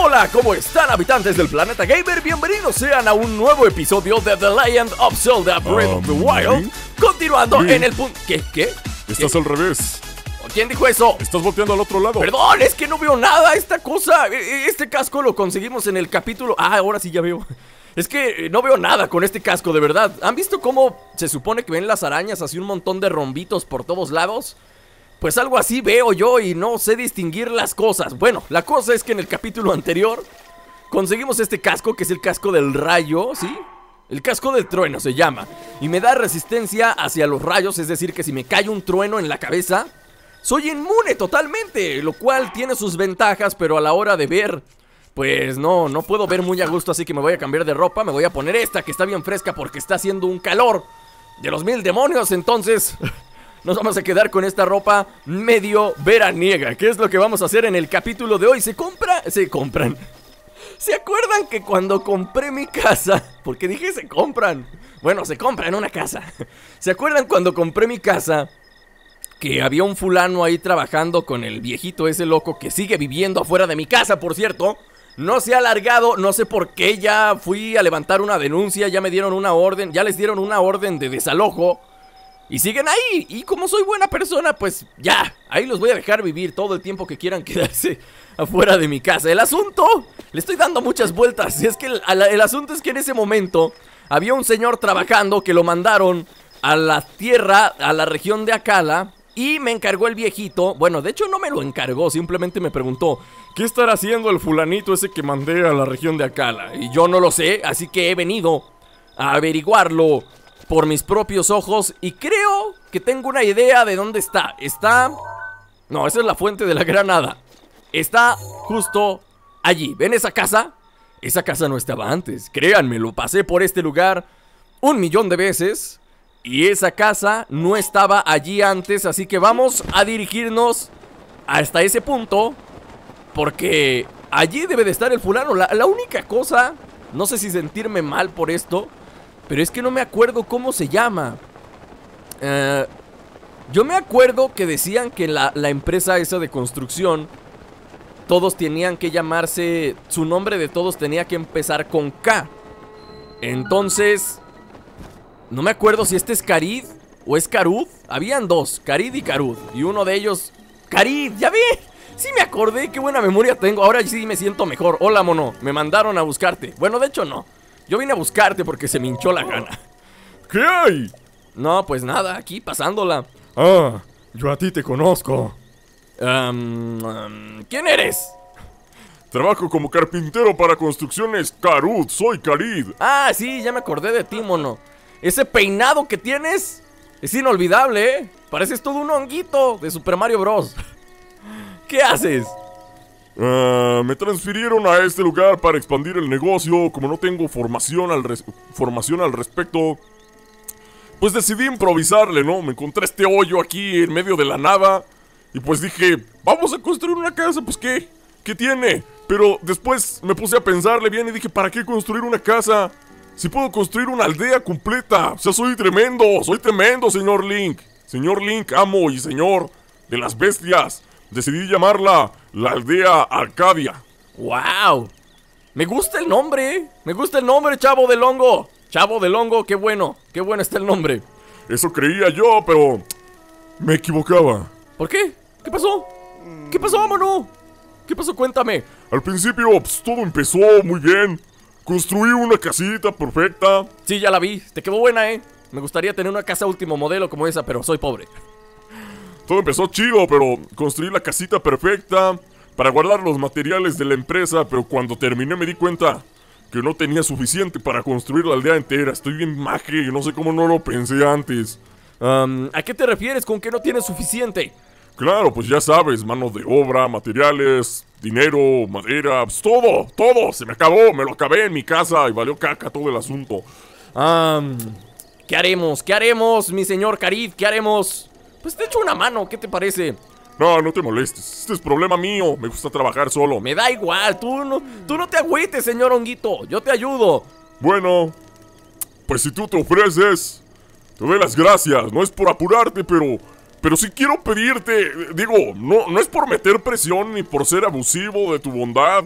Hola, ¿cómo están habitantes del planeta gamer? Bienvenidos sean a un nuevo episodio de The Legend of Zelda Breath of the Um, Wild. Continuando sí. en el punto... ¿Qué? ¿Qué? Estás al revés. ¿Quién dijo eso? Estás volteando al otro lado. Perdón, es que no veo nada. Esta cosa, e- e- este casco lo conseguimos en el capítulo. Ah, ahora sí ya veo. Es que eh, no veo nada con este casco, de verdad. ¿Han visto cómo se supone que ven las arañas así un montón de rombitos por todos lados? Pues algo así veo yo y no sé distinguir las cosas. Bueno, la cosa es que en el capítulo anterior conseguimos este casco que es el casco del rayo, ¿sí? El casco del trueno se llama. Y me da resistencia hacia los rayos, es decir, que si me cae un trueno en la cabeza, soy inmune totalmente, lo cual tiene sus ventajas, pero a la hora de ver, pues no, no puedo ver muy a gusto, así que me voy a cambiar de ropa, me voy a poner esta que está bien fresca porque está haciendo un calor de los mil demonios, entonces nos vamos a quedar con esta ropa medio veraniega, que es lo que vamos a hacer en el capítulo de hoy. Se compra, se compran. ¿Se acuerdan que cuando compré mi casa, porque dije se compran? Bueno, se compran una casa. ¿Se acuerdan cuando compré mi casa? que había un fulano ahí trabajando con el viejito ese loco que sigue viviendo afuera de mi casa, por cierto. No se ha alargado, no sé por qué, ya fui a levantar una denuncia, ya me dieron una orden, ya les dieron una orden de desalojo. Y siguen ahí, y como soy buena persona, pues ya, ahí los voy a dejar vivir todo el tiempo que quieran quedarse afuera de mi casa. El asunto, le estoy dando muchas vueltas, y es que el, el asunto es que en ese momento había un señor trabajando que lo mandaron a la tierra, a la región de Akala, y me encargó el viejito, bueno, de hecho no me lo encargó, simplemente me preguntó, ¿qué estará haciendo el fulanito ese que mandé a la región de Akala? Y yo no lo sé, así que he venido a averiguarlo por mis propios ojos y creo que tengo una idea de dónde está. Está... No, esa es la fuente de la granada. Está justo allí. ¿Ven esa casa? Esa casa no estaba antes. Créanme, lo pasé por este lugar un millón de veces. Y esa casa no estaba allí antes. Así que vamos a dirigirnos hasta ese punto. Porque allí debe de estar el fulano. La, la única cosa, no sé si sentirme mal por esto, pero es que no me acuerdo cómo se llama. Eh, yo me acuerdo que decían que la, la empresa esa de construcción, todos tenían que llamarse, su nombre de todos tenía que empezar con K. Entonces, no me acuerdo si este es Carid o es Carud. Habían dos, Carid y Carud. Y uno de ellos, Carid, ya vi. Sí me acordé, qué buena memoria tengo. Ahora sí me siento mejor. Hola, mono. Me mandaron a buscarte. Bueno, de hecho no. Yo vine a buscarte porque se me hinchó la gana. ¿Qué hay? No, pues nada, aquí pasándola. Ah, yo a ti te conozco. Am, ¿Quién eres? Trabajo como carpintero para construcciones Carud. Soy Carid. Ah, sí, ya me acordé de ti, mono. Ese peinado que tienes es inolvidable, ¿eh? Pareces todo un honguito de Super Mario Bros. ¿Qué haces? Ah, me transfirieron a este lugar para expandir el negocio. Como no tengo formación al, formación al respecto, pues decidí improvisarle, ¿no? Me encontré este hoyo aquí en medio de la nada. Y pues dije, vamos a construir una casa, pues ¿qué? ¿Qué tiene? Pero después me puse a pensarle bien y dije, ¿para qué construir una casa? Si puedo construir una aldea completa. O sea, soy tremendo, soy tremendo, señor Link. Señor Link, amo y señor de las bestias. Decidí llamarla la aldea Arcadia. ¡Wow! Me gusta el nombre, ¿eh? Me gusta el nombre, chavo del hongo. Chavo del hongo, qué bueno, qué bueno está el nombre. Eso creía yo, pero me equivocaba. ¿Por qué? ¿Qué pasó? ¿Qué pasó, mono? ¿Qué pasó? Cuéntame. Al principio, pues, todo empezó muy bien. Construí una casita perfecta. Sí, ya la vi. Te quedó buena, ¿eh? Me gustaría tener una casa último modelo como esa, pero soy pobre. Todo empezó chido, pero construí la casita perfecta para guardar los materiales de la empresa, pero cuando terminé me di cuenta que no tenía suficiente para construir la aldea entera. Estoy bien maje, no sé cómo no lo pensé antes. Am, ¿A qué te refieres con que no tienes suficiente? Claro, pues ya sabes, mano de obra, materiales, dinero, madera, pues todo, todo, se me acabó, me lo acabé en mi casa y valió caca todo el asunto. Am, ¿Qué haremos? ¿Qué haremos, mi señor Carid? ¿Qué haremos? Pues te echo una mano, ¿qué te parece? No, no te molestes, este es problema mío, me gusta trabajar solo. Me da igual, tú no, tú no te agüites, señor honguito. Yo te ayudo. Bueno, pues si tú te ofreces, te doy las gracias, no es por apurarte, pero... Pero sí quiero pedirte, digo, no, no es por meter presión ni por ser abusivo de tu bondad,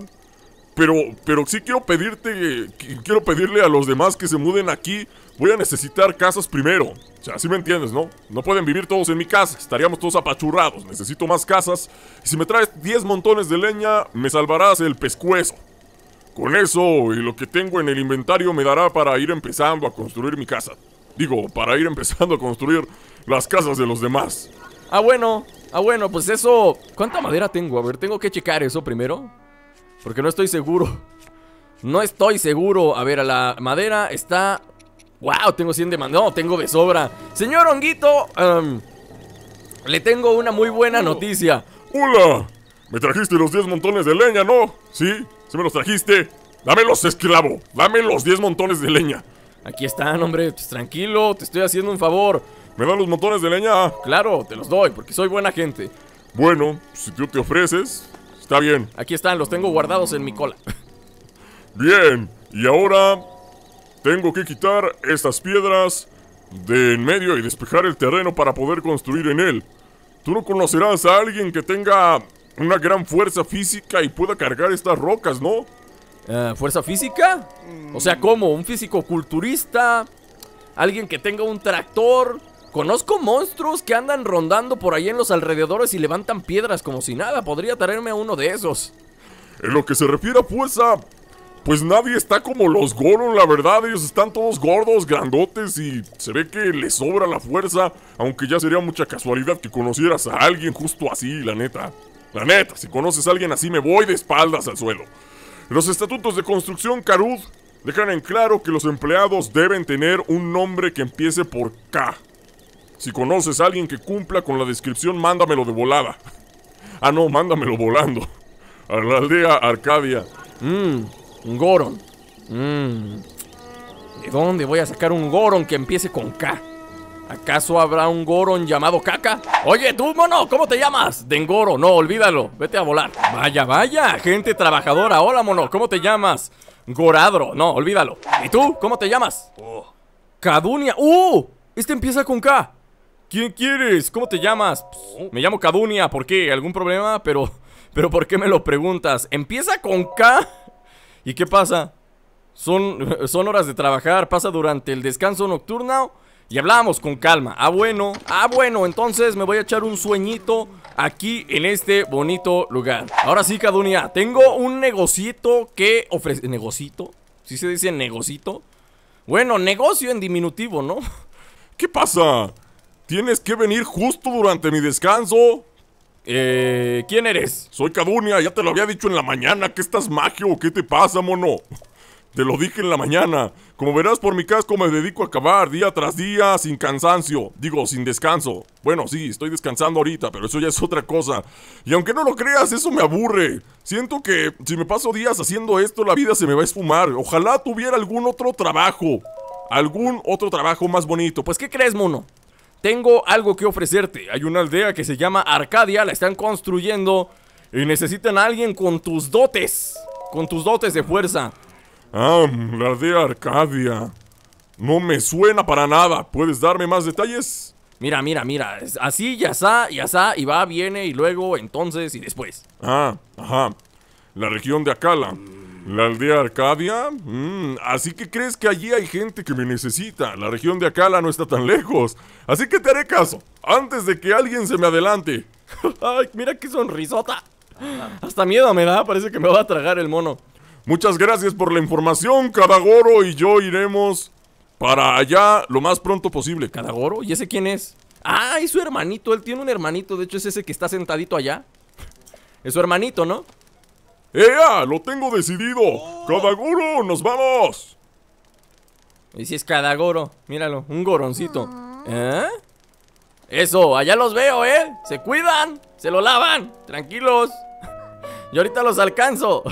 Pero, pero sí quiero pedirte, quiero pedirle a los demás que se muden aquí. Voy a necesitar casas primero. O sea, así me entiendes, ¿no? No pueden vivir todos en mi casa, estaríamos todos apachurrados. Necesito más casas. Y si me traes 10 montones de leña, me salvarás el pescuezo. Con eso y lo que tengo en el inventario me dará para ir empezando a construir mi casa. Digo, para ir empezando a construir las casas de los demás. Ah, bueno, ah, bueno, pues eso... ¿Cuánta madera tengo? A ver, tengo que checar eso primero. Porque no estoy seguro. No estoy seguro. A ver, a la madera está... ¡Wow! Tengo 100 de madera. No, tengo de sobra. Señor Honguito, em, le tengo una muy buena noticia. ¡Hola! Me trajiste los 10 montones de leña, ¿no? ¿Sí? ¿Sí me los trajiste? Dámelos, esclavo. Dame los 10 montones de leña. Aquí están, hombre. Pues, tranquilo, te estoy haciendo un favor. ¿Me dan los montones de leña? Claro, te los doy, porque soy buena gente. Bueno, si tú te ofreces, está bien. Aquí están, los tengo guardados en mi cola. Bien, y ahora tengo que quitar estas piedras de en medio y despejar el terreno para poder construir en él. Tú no conocerás a alguien que tenga una gran fuerza física y pueda cargar estas rocas, ¿no? Eh, ¿Fuerza física? O sea, ¿cómo? ¿Un físico culturista? ¿Alguien que tenga un tractor? Conozco monstruos que andan rondando por ahí en los alrededores y levantan piedras como si nada. Podría traerme a uno de esos. En lo que se refiere a fuerza, pues nadie está como los Goron, la verdad. Ellos están todos gordos, grandotes y se ve que les sobra la fuerza. Aunque ya sería mucha casualidad que conocieras a alguien justo así, la neta. La neta, si conoces a alguien así me voy de espaldas al suelo. Los estatutos de construcción Carud dejan en claro que los empleados deben tener un nombre que empiece por K. Si conoces a alguien que cumpla con la descripción, mándamelo de volada. Ah, no, mándamelo volando. A la aldea Arcadia. Mmm, un Goron. Mmm. ¿De dónde voy a sacar un Goron que empiece con K? ¿Acaso habrá un Goron llamado Caca? Oye, tú, mono, ¿cómo te llamas? Dengoro, no, olvídalo, vete a volar. Vaya, vaya, gente trabajadora. Hola, mono, ¿cómo te llamas? Goradro, no, olvídalo. ¿Y tú, cómo te llamas? Oh. Cadunia. ¡Uh! Este empieza con K. ¿Quién quieres? ¿Cómo te llamas? me llamo Cadunia, ¿por qué? ¿Algún problema? Pero, pero ¿por qué me lo preguntas? ¿Empieza con K? ¿Y qué pasa? Son, son horas de trabajar, pasa durante el descanso nocturno y hablábamos con calma. Ah, bueno, ah, bueno, entonces me voy a echar un sueñito aquí en este bonito lugar. Ahora sí, Cadunia, tengo un negocito que ofrece... ¿Negocito? ¿Sí se dice negocito? Bueno, negocio en diminutivo, ¿no? ¿Qué pasa? ¿Tienes que venir justo durante mi descanso? Eh, ¿quién eres? Soy Cadunia, ya te lo había dicho en la mañana. ¿Qué estás magio? ¿Qué te pasa, mono? Te lo dije en la mañana. Como verás por mi casco me dedico a acabar día tras día sin cansancio. Digo, sin descanso. Bueno, sí, estoy descansando ahorita, pero eso ya es otra cosa. Y aunque no lo creas, eso me aburre. Siento que si me paso días haciendo esto, la vida se me va a esfumar. Ojalá tuviera algún otro trabajo. Algún otro trabajo más bonito. Pues, ¿qué crees, mono? Tengo algo que ofrecerte. Hay una aldea que se llama Arcadia, la están construyendo y necesitan a alguien con tus dotes. Con tus dotes de fuerza. Ah, la aldea Arcadia. No me suena para nada. ¿Puedes darme más detalles? Mira, mira, mira. Así, ya está, ya está, y va, viene, y luego, entonces, y después. Ah, ajá. La región de Acala. ¿La aldea Arcadia? Mm, así que crees que allí hay gente que me necesita. La región de Acala no está tan lejos. Así que te haré caso. Antes de que alguien se me adelante. Ay, mira qué sonrisota. Hasta miedo me da. Parece que me va a tragar el mono. Muchas gracias por la información, Kadagoro y yo iremos para allá lo más pronto posible. ¿Kadagoro? ¿Y ese quién es? Ah, es su hermanito, él tiene un hermanito, de hecho es ese que está sentadito allá. Es su hermanito, ¿no? ¡Ea! ¡Lo tengo decidido! ¡Kadagoro! ¡Nos vamos! Y si es Kadagoro, míralo, un goroncito. ¿Eh? Eso, allá los veo, ¿eh? Se cuidan, se lo lavan, tranquilos. Yo ahorita los alcanzo.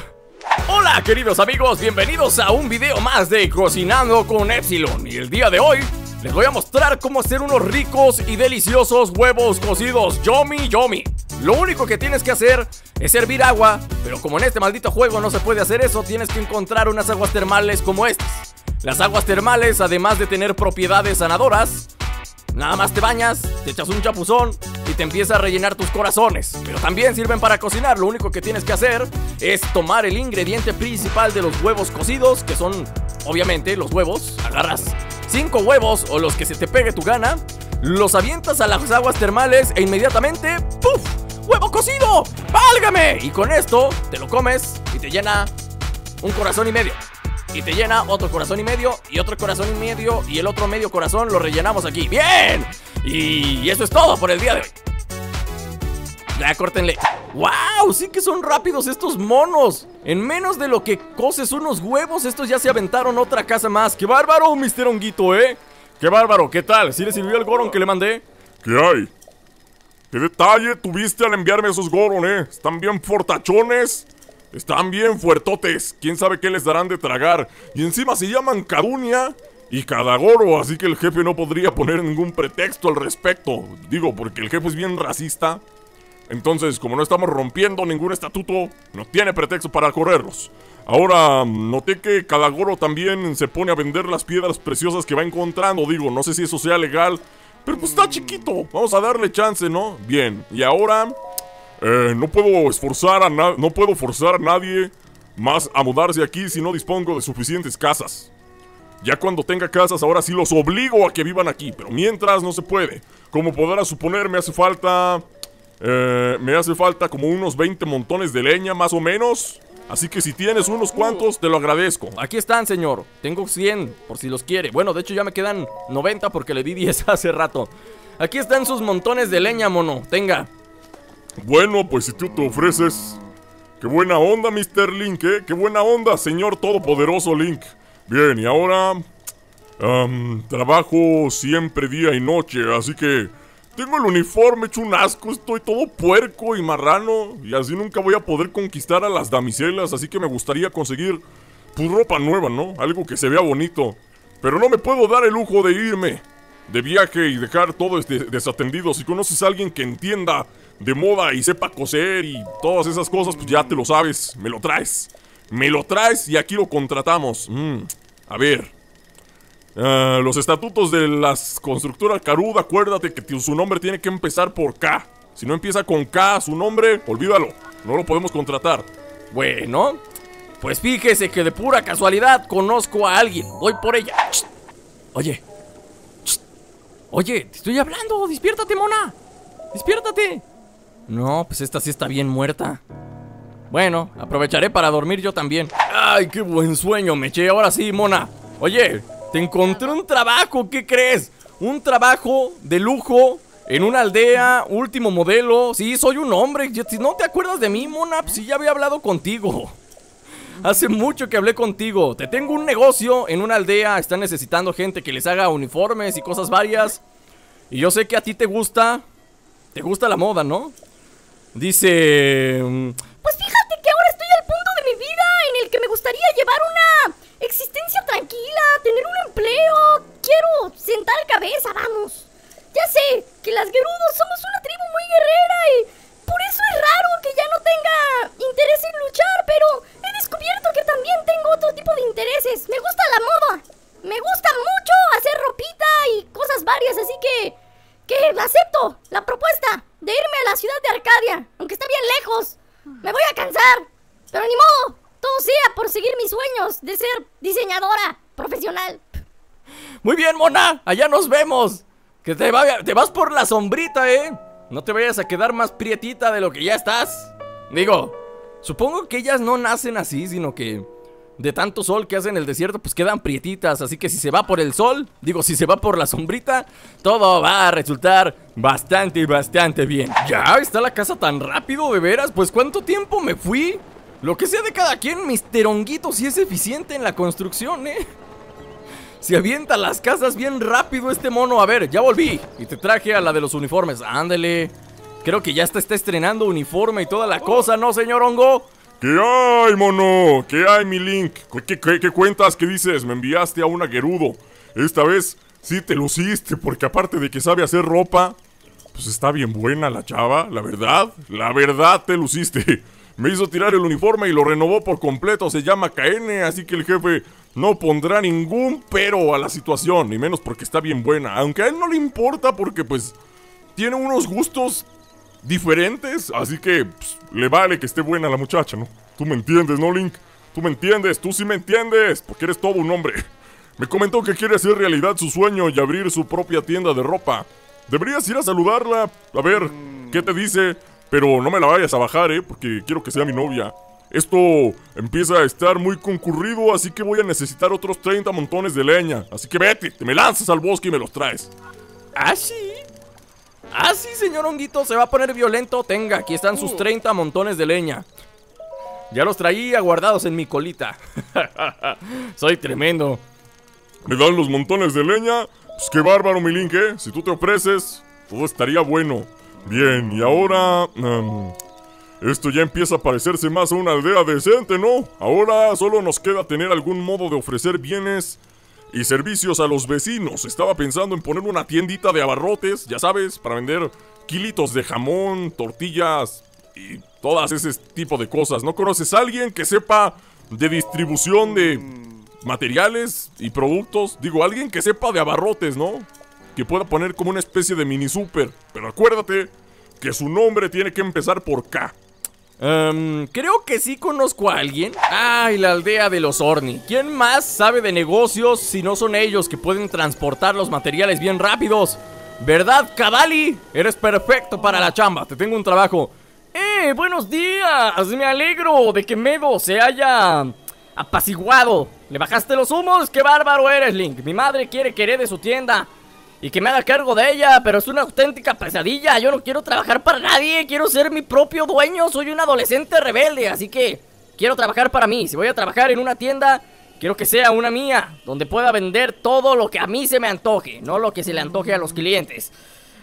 Hola queridos amigos, bienvenidos a un video más de Cocinando con Epsilon Y el día de hoy les voy a mostrar cómo hacer unos ricos y deliciosos huevos cocidos Yomi Yomi Lo único que tienes que hacer es servir agua Pero como en este maldito juego no se puede hacer eso Tienes que encontrar unas aguas termales como estas Las aguas termales, además de tener propiedades sanadoras Nada más te bañas, te echas un chapuzón te empieza a rellenar tus corazones. Pero también sirven para cocinar. Lo único que tienes que hacer es tomar el ingrediente principal de los huevos cocidos, que son, obviamente, los huevos. Agarras 5 huevos o los que se te pegue tu gana. Los avientas a las aguas termales e inmediatamente, ¡puf! ¡Huevo cocido! ¡Válgame! Y con esto te lo comes y te llena un corazón y medio. Y te llena otro corazón y medio y otro corazón y medio y el otro medio corazón lo rellenamos aquí. ¡Bien! Y eso es todo por el día de hoy. Córtenle. ¡Wow! Sí que son rápidos estos monos. En menos de lo que coces unos huevos, estos ya se aventaron otra casa más. ¡Qué bárbaro, Mister Honguito, eh! ¡Qué bárbaro! ¿Qué tal? ¿Sí le sirvió el Goron que le mandé? ¿Qué hay? ¿Qué detalle tuviste al enviarme esos Goron, eh? ¿Están bien fortachones? Están bien fuertotes. ¿Quién sabe qué les darán de tragar? Y encima se llaman Cadunia y Cadagoro, así que el jefe no podría poner ningún pretexto al respecto. Digo, porque el jefe es bien racista. Entonces, como no estamos rompiendo ningún estatuto, no tiene pretexto para correrlos. Ahora, noté que Cadagoro también se pone a vender las piedras preciosas que va encontrando. Digo, no sé si eso sea legal, pero pues está chiquito. Vamos a darle chance, ¿no? Bien, y ahora eh, no puedo esforzar a no puedo forzar a nadie más a mudarse aquí si no dispongo de suficientes casas. Ya cuando tenga casas, ahora sí los obligo a que vivan aquí, pero mientras no se puede. Como podrás suponer, me hace falta eh, me hace falta como unos 20 montones de leña, más o menos. Así que si tienes unos cuantos, te lo agradezco. Aquí están, señor. Tengo 100, por si los quiere. Bueno, de hecho ya me quedan 90 porque le di 10 hace rato. Aquí están sus montones de leña, mono. Tenga. Bueno, pues si tú te ofreces... Qué buena onda, Mr. Link, ¿eh? Qué buena onda, señor todopoderoso Link. Bien, y ahora... trabajo siempre día y noche, así que tengo el uniforme hecho un asco, estoy todo puerco y marrano y así nunca voy a poder conquistar a las damiselas, así que me gustaría conseguir pues ropa nueva, ¿no? Algo que se vea bonito. Pero no me puedo dar el lujo de irme de viaje y dejar todo este desatendido. Si conoces a alguien que entienda de moda y sepa coser y todas esas cosas, pues ya te lo sabes, me lo traes. Me lo traes y aquí lo contratamos. Mm, a ver, Ah, los estatutos de las constructoras Caruda, acuérdate que su nombre tiene que empezar por K. Si no empieza con K, su nombre, olvídalo. No lo podemos contratar. Bueno, pues fíjese que de pura casualidad conozco a alguien. Voy por ella. Oye. Oye, te estoy hablando. Despiértate, mona. Despiértate. No, pues esta sí está bien muerta. Bueno, aprovecharé para dormir yo también. Ay, qué buen sueño me eché. Ahora sí, mona. Oye, te encontré un trabajo, ¿qué crees? Un trabajo de lujo en una aldea, último modelo. Sí, soy un hombre. Si no te acuerdas de mí, Mona, pues sí ya había hablado contigo. Hace mucho que hablé contigo. Te tengo un negocio en una aldea. Están necesitando gente que les haga uniformes y cosas varias. Y yo sé que a ti te gusta. Te gusta la moda, ¿no? Dice. Mm, pues fíjate que ahora estoy al punto de mi vida en el que me gustaría llevar una existencia tranquila, tener un empleo. Quiero sentar cabeza, vamos. Ya sé que las Gerudos somos una tribu muy guerrera y por eso es raro que ya no tenga interés en luchar, pero he descubierto que también tengo otro tipo de intereses. Me gusta la moda. Me gusta mucho hacer ropita y cosas varias, así que que acepto la propuesta de irme a la ciudad de Arcadia, aunque está bien lejos. Me voy a cansar, pero ni modo. Todo sea por seguir mis sueños de ser diseñadora profesional. Muy bien, Mona. Allá nos vemos. Que te, te vas por la sombrita, ¿eh? No te vayas a quedar más prietita de lo que ya estás. Digo, supongo que ellas no nacen así, sino que de tanto sol que hacen en el desierto, pues quedan prietitas. Así que si se va por el sol, digo, si se va por la sombrita, todo va a resultar bastante, bastante bien. ¿Ya está la casa tan rápido, de veras? Pues ¿cuánto tiempo me fui? Lo que sea de cada quien, Mister Honguito sí es eficiente en la construcción, ¿eh? Se avienta las casas bien rápido este mono. A ver, ya volví. Y te traje a la de los uniformes. Ándele. Creo que ya está, estrenando uniforme y toda la cosa, ¿no, señor Hongo? ¿Qué hay, mono? ¿Qué hay, mi Link? ¿Qué, qué, cuentas? ¿Qué dices? Me enviaste a una Gerudo. Esta vez sí te luciste, porque aparte de que sabe hacer ropa, pues está bien buena la chava, la verdad. La verdad te luciste. Me hizo tirar el uniforme y lo renovó por completo. Se llama KN, así que el jefe no pondrá ningún pero a la situación, ni menos porque está bien buena. Aunque a él no le importa porque pues tiene unos gustos diferentes, así que pues, le vale que esté buena la muchacha, ¿no? Tú me entiendes, ¿no, Link? Tú me entiendes, tú sí me entiendes, porque eres todo un hombre. Me comentó que quiere hacer realidad su sueño y abrir su propia tienda de ropa. Deberías ir a saludarla, a ver qué te dice, pero no me la vayas a bajar, ¿eh? Porque quiero que sea mi novia. Esto empieza a estar muy concurrido, así que voy a necesitar otros 30 montones de leña. Así que vete, te me lanzas al bosque y me los traes. ¿Ah, sí? ¿Ah, sí, señor honguito? ¿Se va a poner violento? Tenga, aquí están sus 30 montones de leña. Ya los traía guardados en mi colita. Soy tremendo. ¿Me dan los montones de leña? Pues qué bárbaro, mi Link, ¿eh? Si tú te ofreces, todo estaría bueno. Bien, y ahora... em, esto ya empieza a parecerse más a una aldea decente, ¿no? Ahora solo nos queda tener algún modo de ofrecer bienes y servicios a los vecinos. Estaba pensando en poner una tiendita de abarrotes, ya sabes, para vender kilitos de jamón, tortillas y todas ese tipo de cosas. ¿No conoces a alguien que sepa de distribución de materiales y productos? Digo, alguien que sepa de abarrotes, ¿no? Que pueda poner como una especie de mini super. Pero acuérdate que su nombre tiene que empezar por K. Em, creo que sí conozco a alguien. Ay, la aldea de los Orni. ¿Quién más sabe de negocios si no son ellos que pueden transportar los materiales bien rápidos? ¿Verdad, Kadali? Eres perfecto para la chamba. Te tengo un trabajo. ¡Eh! ¡Buenos días! Me alegro de que Medo se haya apaciguado. ¿Le bajaste los humos? ¡Qué bárbaro eres, Link! Mi madre quiere que herede su tienda y que me haga cargo de ella, pero es una auténtica pesadilla. Yo no quiero trabajar para nadie, quiero ser mi propio dueño. Soy un adolescente rebelde, así que quiero trabajar para mí. Si voy a trabajar en una tienda, quiero que sea una mía, donde pueda vender todo lo que a mí se me antoje, no lo que se le antoje a los clientes.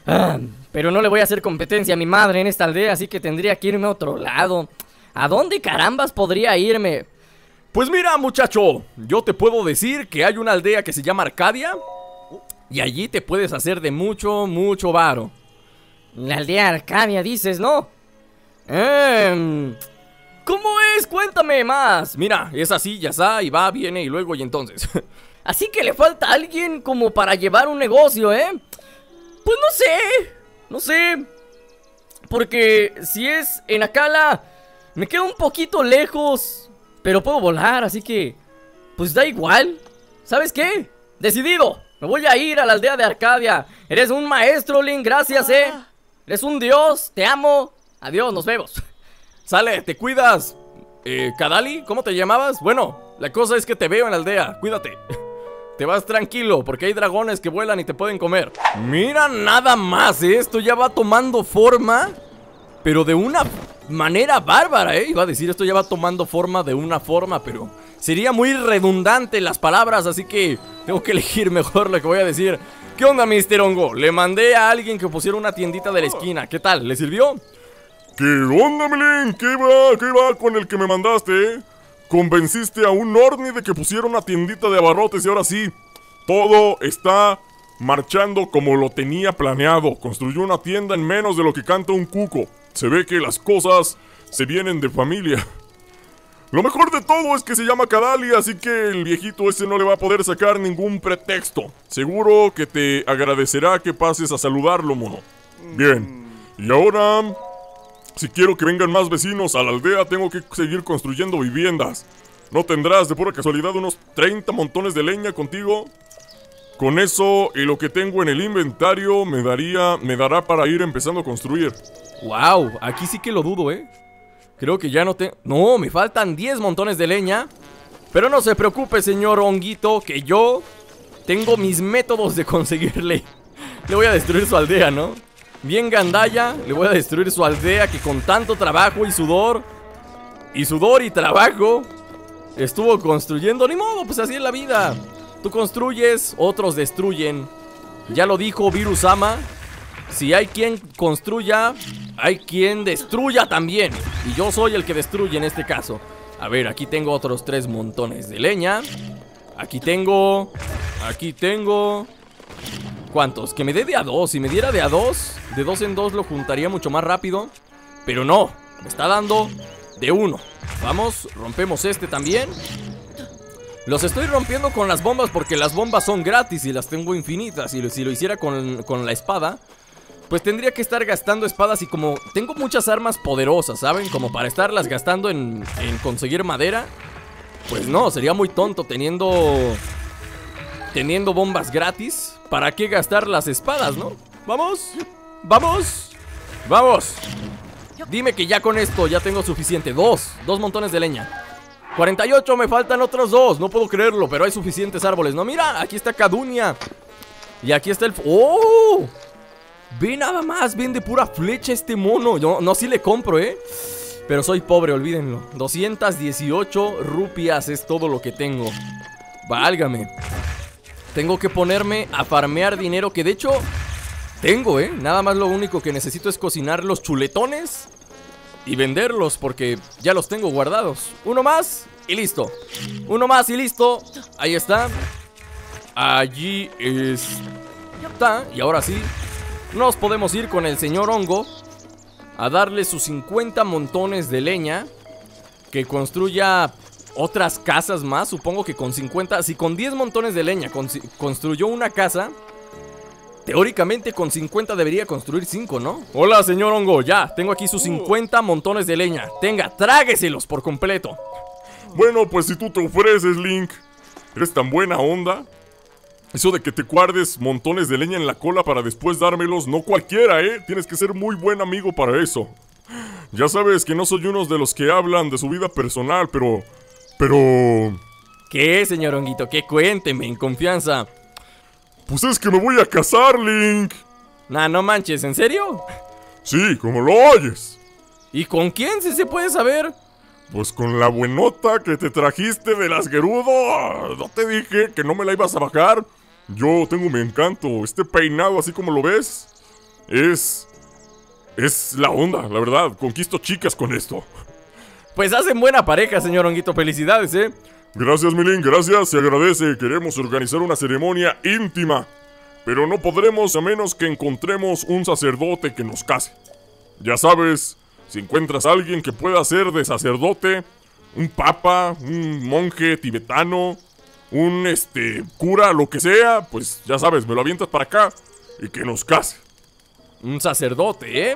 Ah, pero no le voy a hacer competencia a mi madre en esta aldea, así que tendría que irme a otro lado. ¿A dónde carambas podría irme? Pues mira, muchacho, yo te puedo decir que hay una aldea que se llama Arcadia y allí te puedes hacer de mucho, mucho varo. La aldea Arcadia, dices, ¿no? Em, ¿Cómo es? Cuéntame más. Mira, es así, ya está, y va, viene, y luego, y entonces. así que le falta alguien como para llevar un negocio, ¿eh? Pues no sé, no sé. Porque si es en Akala, me queda un poquito lejos, pero puedo volar, así que... Pues da igual. ¿Sabes qué? Decidido. Me voy a ir a la aldea de Arcadia. Eres un maestro, Link. Gracias, eh. Eres un dios. Te amo. Adiós, nos vemos. Sale, te cuidas. Eh, Kadali, ¿cómo te llamabas? Bueno, la cosa es que te veo en la aldea. Cuídate. Te vas tranquilo, porque hay dragones que vuelan y te pueden comer. Mira nada más, ¿eh? esto ya va tomando forma, pero de una manera bárbara, ¿eh? Iba a decir, esto ya va tomando forma de una forma, pero sería muy redundante las palabras, así que tengo que elegir mejor lo que voy a decir. ¿Qué onda, Mr. Hongo? Le mandé a alguien que pusiera una tiendita de la esquina. ¿Qué tal? ¿Le sirvió? ¿Qué onda, Melín? ¿Qué va? ¿Qué va con el que me mandaste? eh? Convenciste a un Orni de que pusiera una tiendita de abarrotes y ahora sí, todo está marchando como lo tenía planeado. Construyó una tienda en menos de lo que canta un cuco. Se ve que las cosas se vienen de familia. Lo mejor de todo es que se llama Kadali, así que el viejito ese no le va a poder sacar ningún pretexto. Seguro que te agradecerá que pases a saludarlo, mono. Bien, y ahora, si quiero que vengan más vecinos a la aldea, tengo que seguir construyendo viviendas. ¿No tendrás de pura casualidad unos 30 montones de leña contigo? Con eso y lo que tengo en el inventario me daría, me dará para ir empezando a construir. Wow, aquí sí que lo dudo, ¿eh? Creo que ya no te... No, me faltan 10 montones de leña. Pero no se preocupe, señor honguito, que yo tengo mis métodos de conseguirle. Le voy a destruir su aldea, ¿no? Bien gandalla, le voy a destruir su aldea que con tanto trabajo y sudor... Y sudor y trabajo... Estuvo construyendo, ni modo, pues así es la vida. Tú construyes, otros destruyen. Ya lo dijo Virusama. Si hay quien construya, hay quien destruya también. Y yo soy el que destruye en este caso. A ver, aquí tengo otros tres montones de leña. Aquí tengo... Aquí tengo... ¿Cuántos? Que me dé de a dos. Si me diera de a dos, de dos en dos lo juntaría mucho más rápido. Pero no, me está dando de uno. Vamos, rompemos este también. Los estoy rompiendo con las bombas porque las bombas son gratis y las tengo infinitas. Y si lo hiciera con, con la espada, pues tendría que estar gastando espadas y como tengo muchas armas poderosas, ¿saben? Como para estarlas gastando en, en conseguir madera. Pues no, sería muy tonto teniendo... Teniendo bombas gratis. ¿Para qué gastar las espadas, no? ¡Vamos! ¡Vamos! ¡Vamos! Dime que ya con esto ya tengo suficiente. Dos, dos montones de leña. 48, me faltan otros dos. No puedo creerlo, pero hay suficientes árboles. No, mira, aquí está Cadunia. Y aquí está el... ¡Oh! Ve nada más, vende pura flecha este mono. Yo no, sí le compro, ¿eh? Pero soy pobre, olvídenlo. 218 rupias es todo lo que tengo. Válgame. Tengo que ponerme a farmear dinero que de hecho tengo, ¿eh? Nada más lo único que necesito es cocinar los chuletones y venderlos porque ya los tengo guardados. Uno más y listo. Uno más y listo. Ahí está. Allí está. Y ahora sí, nos podemos ir con el señor Hongo a darle sus 50 montones de leña que construya otras casas más. Supongo que con 50, si con 10 montones de leña construyó una casa, teóricamente con 50 debería construir 5, ¿no? Hola, señor Hongo, ya, tengo aquí sus 50 montones de leña. Tenga, trágueselos por completo. Bueno, pues si tú te ofreces, Link, eres tan buena onda. Eso de que te guardes montones de leña en la cola para después dármelos, no cualquiera, ¿eh? Tienes que ser muy buen amigo para eso. Ya sabes que no soy uno de los que hablan de su vida personal, pero... Pero... ¿Qué, señor Honguito? ¿Qué? Cuénteme, en confianza. Pues es que me voy a casar, Link. Nah, no manches, ¿en serio? Sí, como lo oyes. ¿Y con quién, si se puede saber? Pues con la buenota que te trajiste de las Gerudo. ¿No te dije que no me la ibas a bajar? Yo tengo mi encanto. Este peinado, así como lo ves, es. Es la onda, la verdad. Conquisto chicas con esto. Pues hacen buena pareja, señor Honguito. Felicidades, ¿eh? Gracias, Milín, gracias. Se agradece. Queremos organizar una ceremonia íntima. Pero no podremos a menos que encontremos un sacerdote que nos case. Ya sabes, si encuentras a alguien que pueda ser de sacerdote, un papa, un monje tibetano, un este cura, lo que sea, pues ya sabes, me lo avientas para acá y que nos case. Un sacerdote, ¿eh?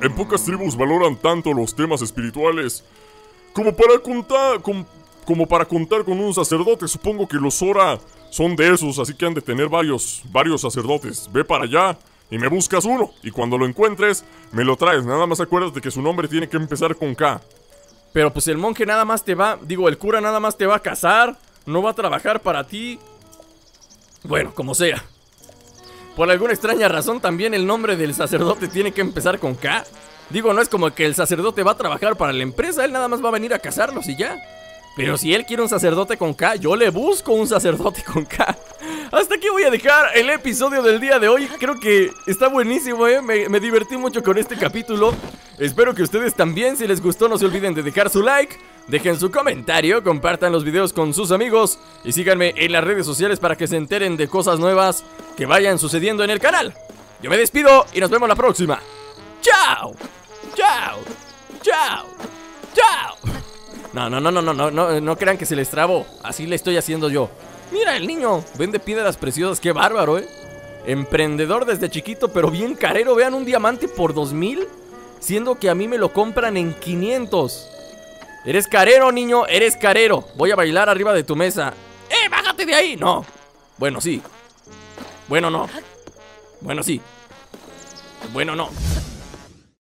En pocas tribus valoran tanto los temas espirituales como para contar como, para contar con un sacerdote. Supongo que los Zora son de esos, así que han de tener varios varios sacerdotes. Ve para allá y me buscas uno. Y cuando lo encuentres, me lo traes. Nada más acuérdate que su nombre tiene que empezar con K. Pero pues el monje nada más te va, digo, el cura nada más te va a casar, no va a trabajar para ti. Bueno, como sea. Por alguna extraña razón también el nombre del sacerdote tiene que empezar con K. Digo, no es como que el sacerdote va a trabajar para la empresa, él nada más va a venir a casarlos y ya. Pero si él quiere un sacerdote con K, yo le busco un sacerdote con K. Hasta aquí voy a dejar el episodio del día de hoy. Creo que está buenísimo, ¿eh? Me, divertí mucho con este capítulo. Espero que ustedes también, si les gustó, no se olviden de dejar su like. Dejen su comentario, compartan los videos con sus amigos y síganme en las redes sociales para que se enteren de cosas nuevas que vayan sucediendo en el canal. Yo me despido y nos vemos la próxima. ¡Chao! ¡Chao! ¡Chao! ¡Chao! No, no, no, no, no, no, no, no crean que se les trabó. Así le estoy haciendo yo. Mira, el niño vende piedras preciosas, qué bárbaro, ¿eh? Emprendedor desde chiquito, pero bien carero. Vean un diamante por 2000, siendo que a mí me lo compran en 500. Eres carero, niño, eres carero. Voy a bailar arriba de tu mesa. ¡Eh, bájate de ahí! No. Bueno, sí. Bueno, no. Bueno, sí. Bueno, no.